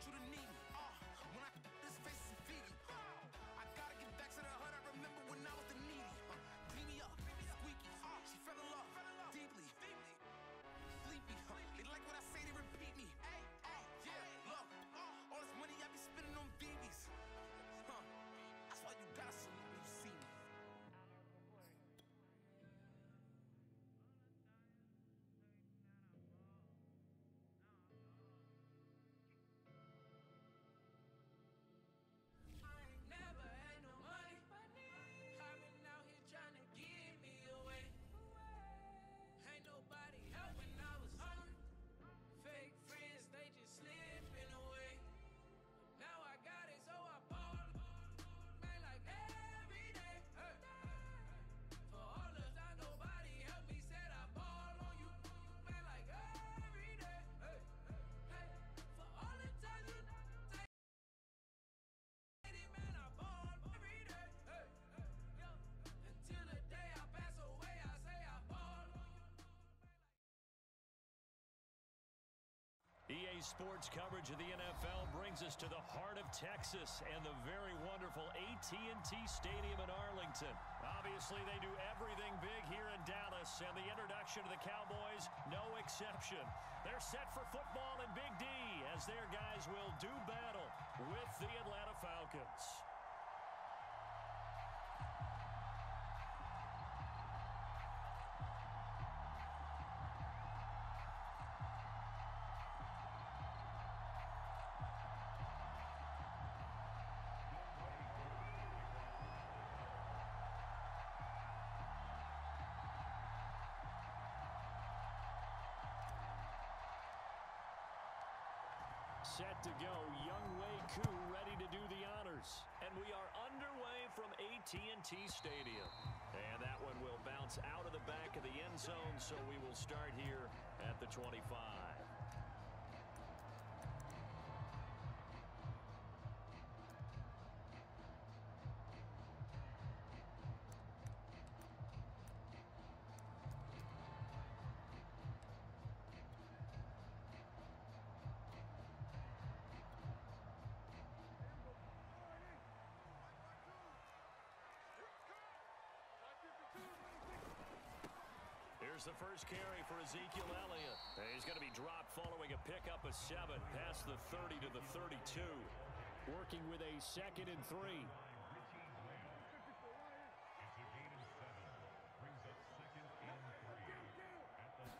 want you to need me. Sports coverage of the NFL brings us to the heart of Texas and the very wonderful AT&T Stadium in Arlington. Obviously, they do everything big here in Dallas, and the introduction of the Cowboys, no exception. They're set for football in Big D as their guys will do battle with the Atlanta Falcons. Set to go, Young Wei Koo ready to do the honors. And we are underway from AT&T Stadium. And that one will bounce out of the back of the end zone, so we will start here at the 25. Here's the first carry for Ezekiel Elliott. He's going to be dropped following a pickup of seven past the 30 to the 32. Working with a second and three. It's a gain of seven. Brings up second and three. At the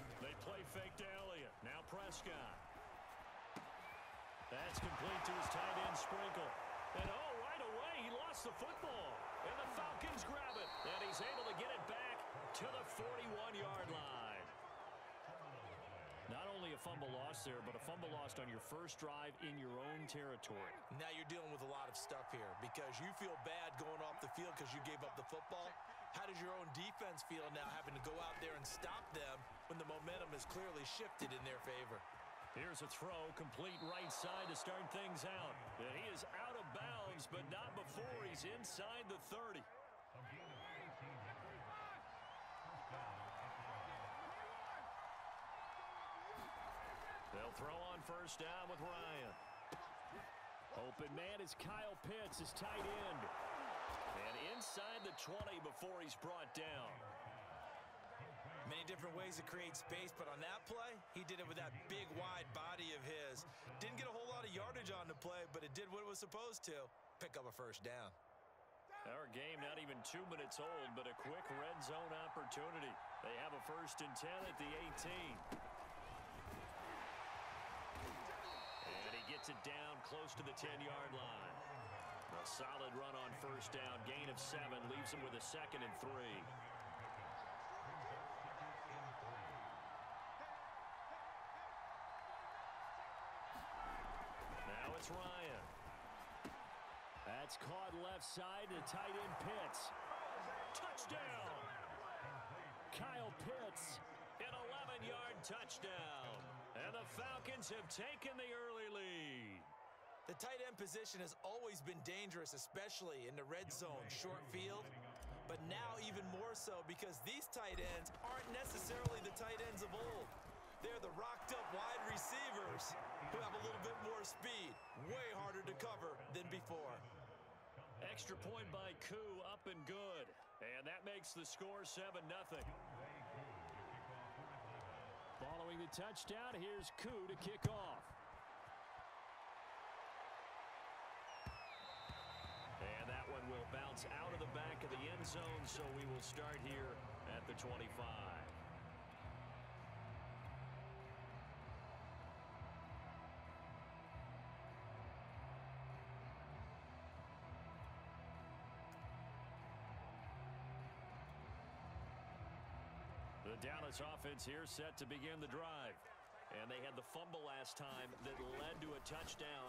32. They play fake to Elliott. Now Prescott. That's complete to his tight end Sprinkle. And oh, right away, he lost the football. And the Falcons grab it. And he's able to get it back to the 41-yard line. Not only a fumble lost there, but a fumble lost on your first drive in your own territory. Now you're dealing with a lot of stuff here because you feel bad going off the field because you gave up the football. How does your own defense feel now having to go out there and stop them when the momentum is clearly shifted in their favor? Here's a throw, complete right side to start things out. And he is out of bounds, but not before he's inside the 30. A gain of 18 yards. First down at the They'll throw on first down with Ryan. Open man is Kyle Pitts, his tight end. And inside the 20 before he's brought down. Many different ways to create space, but on that play, he did it with that big, wide body of his. Didn't get a whole lot of yardage on the play, but it did what it was supposed to, pick up a first down. Our game not even two minutes old, but a quick red zone opportunity. They have a first and 10 at the 18. And he gets it down close to the 10-yard line. A solid run on first down. Gain of seven leaves him with a second and three. Now it's Ryan. That's caught left side to tight end Pitts. Touchdown! Kyle Pitts, an 11-yard touchdown. And the Falcons have taken the early lead. The tight end position has always been dangerous, especially in the red zone, short field, but now even more so because these tight ends aren't necessarily the tight ends of old. They're the rocked-up wide receivers who have a little bit more speed, way harder to cover than before. Extra point by Koo, up and good. And that makes the score 7-0 touchdown, here's Koo to kick off. And that one will bounce out of the back of the end zone, so we will start here at the 25. Dallas offense here set to begin the drive. And they had the fumble last time that led to a touchdown.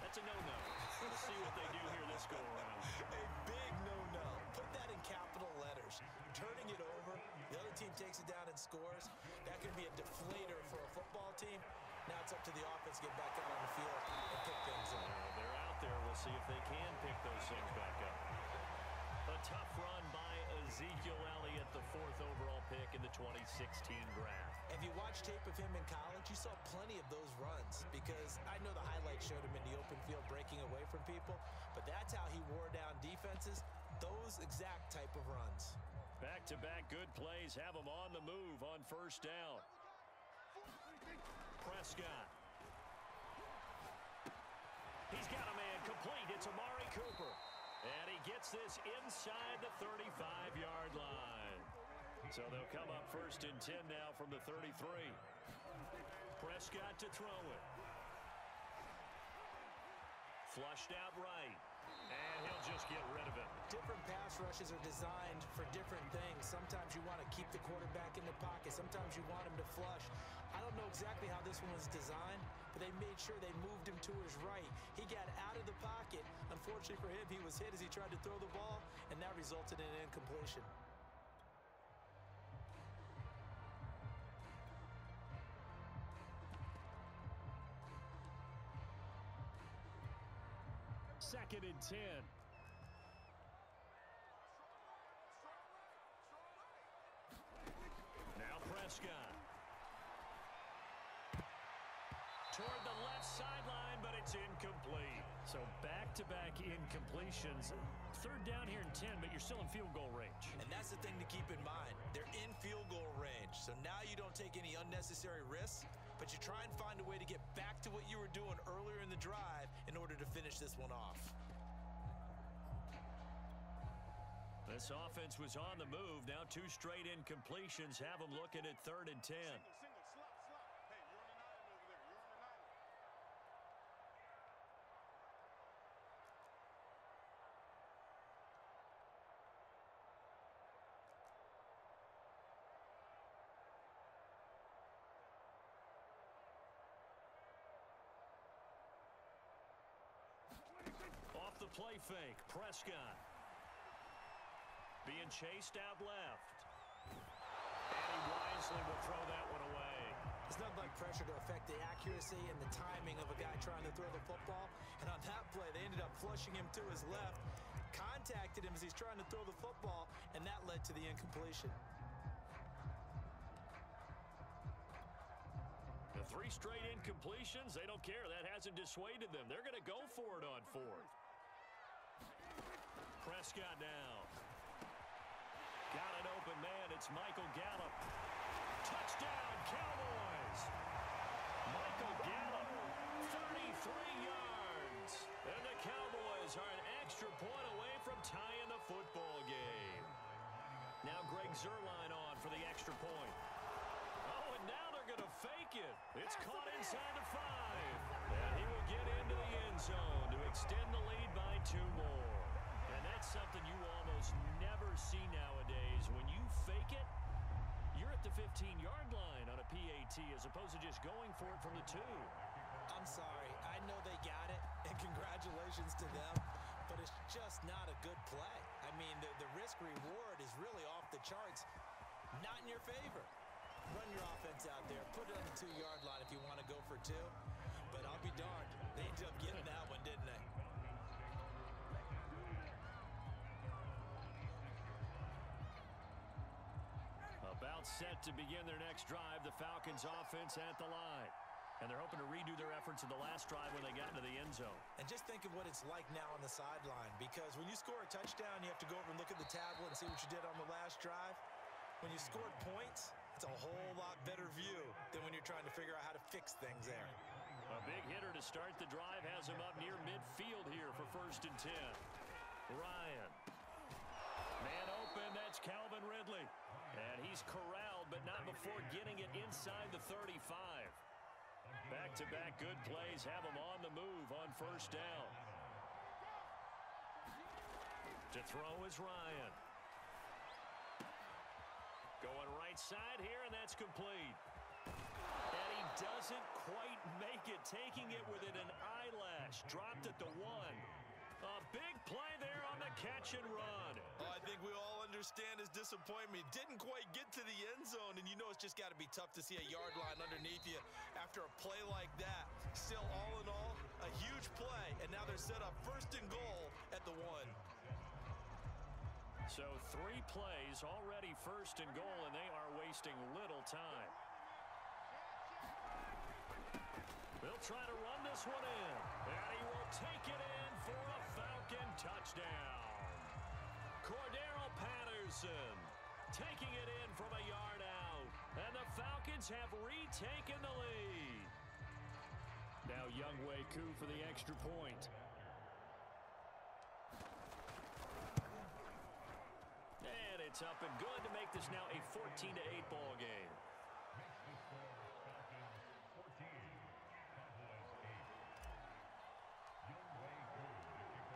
That's a no-no. We'll see what they do here this go around. A big no-no. Put that in capital letters. Turning it over, the other team takes it down and scores. That could be a deflator for a football team. Now it's up to the offense to get back out on the field and pick things up. They're out there. We'll see if they can pick those things back up. A tough run by Ezekiel Elliott, the fourth overall pick in the 2016 draft. If you watch tape of him in college, you saw plenty of those runs because I know the highlights showed him in the open field breaking away from people, but that's how he wore down defenses, those exact type of runs. Back-to-back -back good plays have him on the move on first down. Prescott. He's got a man complete. It's Amari Cooper. And he gets this inside the 35-yard line. So they'll come up first and 10 now from the 33. Prescott to throw it. Flushed out right. And he'll just get rid of it. Different pass rushes are designed for different things. Sometimes you want to keep the quarterback in the pocket. Sometimes you want him to flush. I don't know exactly how this one was designed, but they made sure they moved him to his right. He got out of the pocket. Unfortunately for him, he was hit as he tried to throw the ball, and that resulted in an incompletion. Second and 10. -back incompletions. Third down here in 10, but you're still in field goal range. And that's the thing to keep in mind. They're in field goal range. So now you don't take any unnecessary risks, but you try and find a way to get back to what you were doing earlier in the drive in order to finish this one off. This offense was on the move. Now two straight incompletions have them looking at third and 10. Off the play fake, Prescott. Being chased out left. And he wisely will throw that one away. There's nothing like pressure to affect the accuracy and the timing of a guy trying to throw the football. And on that play, they ended up flushing him to his left, contacted him as he's trying to throw the football, and that led to the incompletion. The three straight incompletions, they don't care. That hasn't dissuaded them. They're going to go for it on fourth. Prescott now. Got an open man. It's Michael Gallup. Touchdown, Cowboys. Michael Gallup, 33 yards. And the Cowboys are an extra point away from tying the football game. Now Greg Zuerlein on for the extra point. Oh, and now they're going to fake it. It's caught inside the five. And he will get into the end zone to extend the lead by two more. That's something you almost never see nowadays. When you fake it, you're at the 15-yard line on a PAT as opposed to just going for it from the two. I'm sorry. I know they got it, and congratulations to them, but it's just not a good play. I mean, the, the risk-reward is really off the charts. Not in your favor. Run your offense out there. Put it on the two-yard line if you want to go for two. But I'll be darned. They ended up getting that one, didn't they? About set to begin their next drive, the Falcons offense at the line. And they're hoping to redo their efforts in the last drive when they got into the end zone. And just think of what it's like now on the sideline because when you score a touchdown, you have to go over and look at the tablet and see what you did on the last drive. When you scored points, it's a whole lot better view than when you're trying to figure out how to fix things there. A big hitter to start the drive has him up near midfield here for first and 10. Ryan. Calvin Ridley. And he's corralled, but not before getting it inside the 35. Back-to-back -back good plays have him on the move on first down. To throw is Ryan. Going right side here, and that's complete. And he doesn't quite make it, taking it within an eyelash. Dropped at the one. A big play the catch and run. Oh, I think we all understand his disappointment. Didn't quite get to the end zone, and you know it's just got to be tough to see a yard line underneath you after a play like that. Still, all in all, a huge play, and now they're set up first and goal at the one. So three plays already first and goal, and they are wasting little time. They'll try to run this one in, and he will take it in for a Falcon touchdown. Patterson taking it in from a yard out, and the Falcons have retaken the lead. Now Younghoe Koo for the extra point. And it's up and good to make this now a 14 to 8 ball game.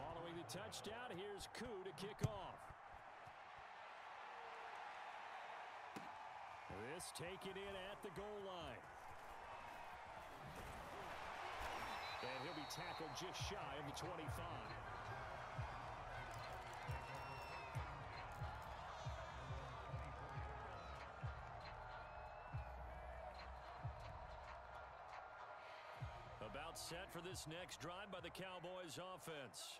Following the touchdown, here's Koo to kick off. This taken in at the goal line. And he'll be tackled just shy of the 25. About set for this next drive by the Cowboys offense.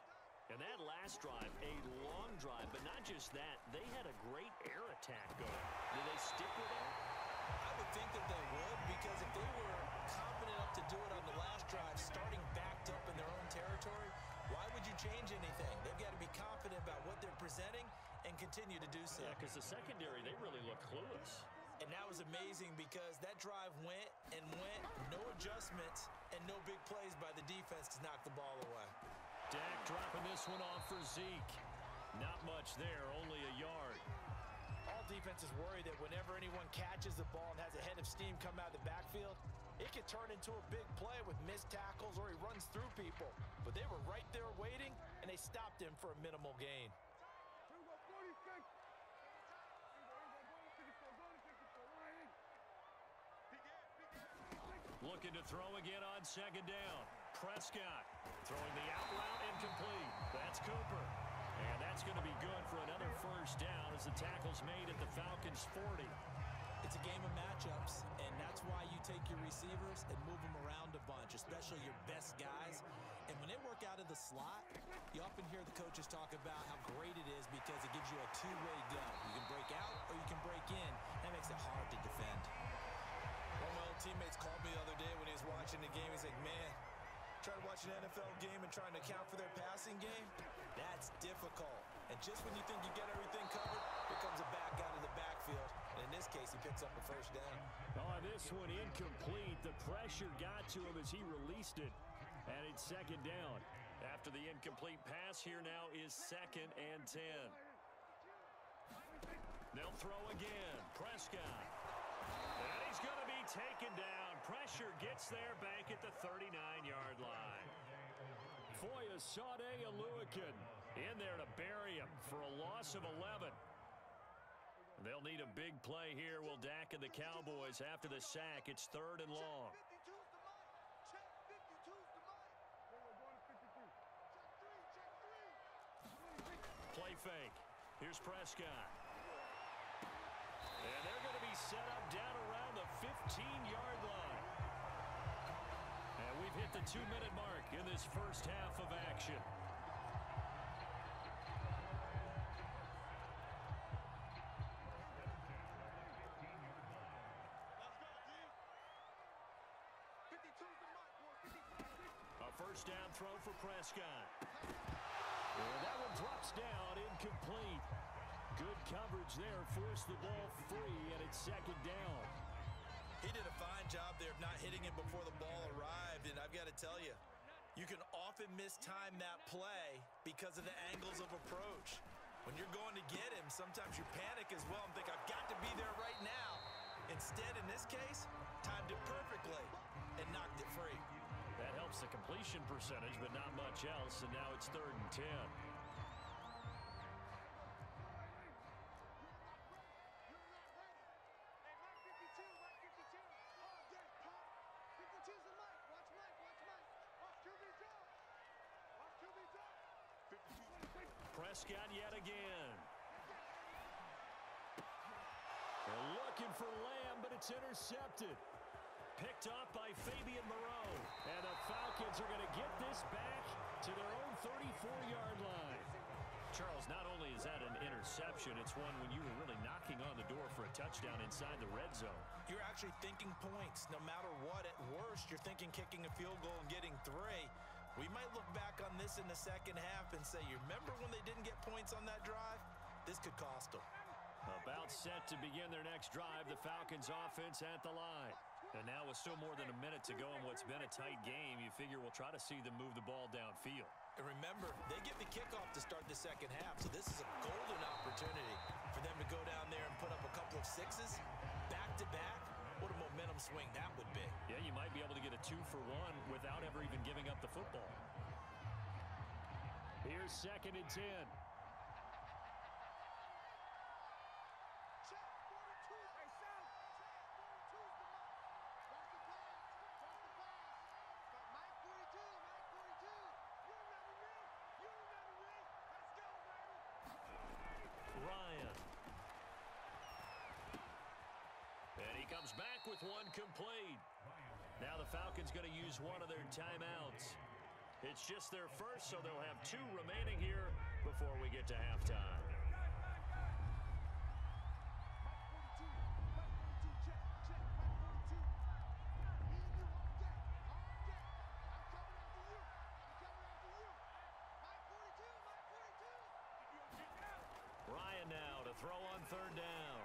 And that last drive, a long drive, but not just that. They had a great air attack going. Did they stick with it? I would think that they would because if they were confident enough to do it on the last drive, starting backed up in their own territory, why would you change anything? They've got to be confident about what they're presenting and continue to do so. Yeah, because the secondary, they really look clueless. And that was amazing because that drive went and went, no adjustments, and no big plays by the defense to knock the ball away. Dak dropping this one off for Zeke. Not much there, only a yard. All defenses worried that whenever anyone catches the ball and has a head of steam come out of the backfield, it could turn into a big play with missed tackles or he runs through people. But they were right there waiting, and they stopped him for a minimal gain. Looking to throw again on second down. Prescott throwing the out route incomplete. That's Cooper. And that's going to be good for another first down as the tackle's made at the Falcons' 40. It's a game of matchups, and that's why you take your receivers and move them around a bunch, especially your best guys. And when they work out of the slot, you often hear the coaches talk about how great it is because it gives you a two-way go. You can break out or you can break in. That makes it hard to defend. One of my old teammates called me the other day when he was watching the game. He's like, man, trying to watch an NFL game and trying to account for their passing game, that's difficult. And just when you think you get everything covered, here comes a back out of the backfield. And in this case, he picks up a first down. Oh, this one incomplete. The pressure got to him as he released it. And it's second down. After the incomplete pass, here now is second and 10. They'll throw again. Prescott. And he's going to be taken down. Pressure gets there back at the 39-yard line. Foya Sade Aluakin in there to bury him for a loss of 11. They'll need a big play here. Will Dak and the Cowboys after the sack. It's third and long. Play fake. Here's Prescott. And they're going to be set up down around the 15-yard we've hit the two-minute mark in this first half of action. A first down throw for Prescott. And that one drops down incomplete. Good coverage there. Forced the ball free, and it's second down. Fine job there of not hitting it before the ball arrived, and I've got to tell you, you can often mistime that play because of the angles of approach. When you're going to get him, sometimes you panic as well and think, I've got to be there right now. Instead, in this case, timed it perfectly and knocked it free. That helps the completion percentage, but not much else, and now it's third and 10. Prescott yet again. They're looking for Lamb, but it's intercepted. Picked off by Fabian Moreau. And the Falcons are going to get this back to their own 34-yard line. Charles, not only is that an interception, it's one when you were really knocking on the door for a touchdown inside the red zone. You're actually thinking points. No matter what, at worst, you're thinking kicking a field goal and getting three. We might look back on this in the second half and say, you remember when they didn't get points on that drive? This could cost them. About set to begin their next drive, the Falcons offense at the line. And now with still more than a minute to go in what's been a tight game, you figure we'll try to see them move the ball downfield. And remember, they get the kickoff to start the second half, so this is a golden opportunity for them to go down there and put up a couple of sixes back-to-back. What a momentum swing that would be. Yeah, you might be able to get a two for one without ever even giving up the football. Here's second and 10. Ryan. And he comes back with one complete. Now the Falcons going to use one of their timeouts. It's just their first, so they'll have two remaining here before we get to halftime. Ryan now to throw on third down.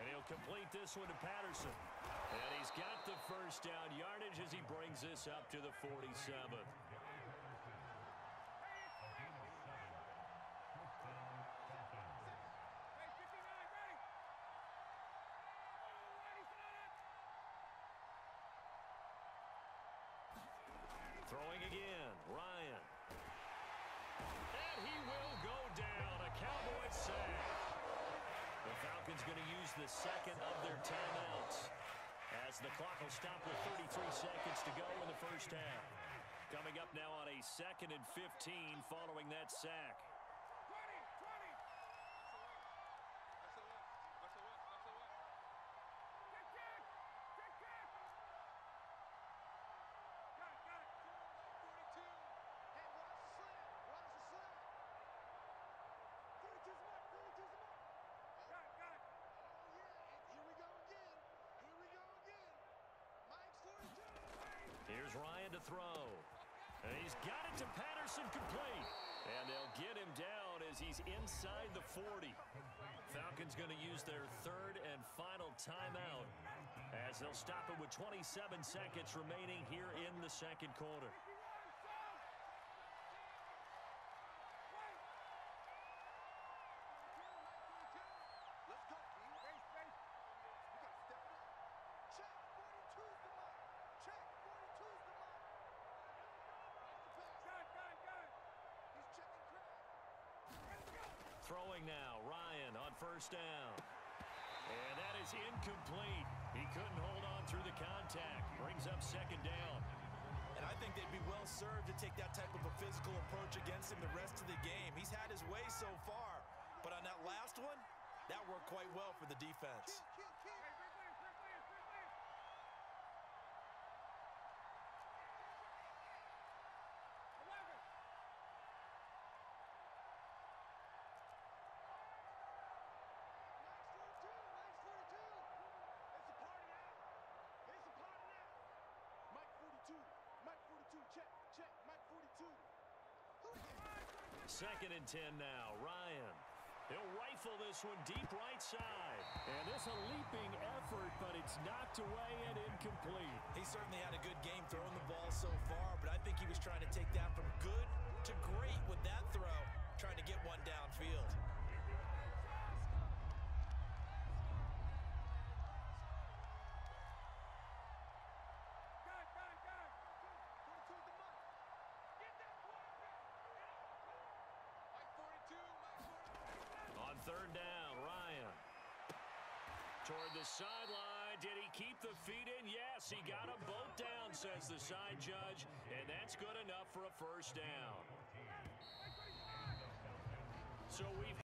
And he'll complete this one to Patterson. And he's got the first down yardage as he brings this up to the 47th. Throwing again, Ryan. And he will go down. A Cowboy sack. The Falcons going to use the second of their timeouts as the clock will stop with 33 seconds to go in the first half. Coming up now on a second and 15 following that sack. Here's Ryan to throw. And he's got it to Patterson complete. And they'll get him down as he's inside the 40. Falcons going to use their third and final timeout as they'll stop it with 27 seconds remaining here in the second quarter. Throwing now, Ryan on first down. And that is incomplete. He couldn't hold on through the contact. Brings up second down. And I think they'd be well served to take that type of a physical approach against him the rest of the game. He's had his way so far, but on that last one, that worked quite well for the defense. Mike 42, check, check. Second and 10 now. Ryan. He'll rifle this one deep right side. And it's a leaping effort, but it's knocked away and incomplete. He certainly had a good game throwing the ball so far, but I think he was trying to take that from good to great with that throw, trying to get one downfield. On third down, Ryan. Toward the sideline. Did he keep the feet in? Yes, he got them both down, says the side judge. And that's good enough for a first down. So we've